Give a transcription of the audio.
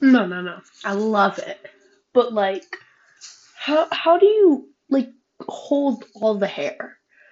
No, no, no. I love it. But like how how do you like hold all the hair?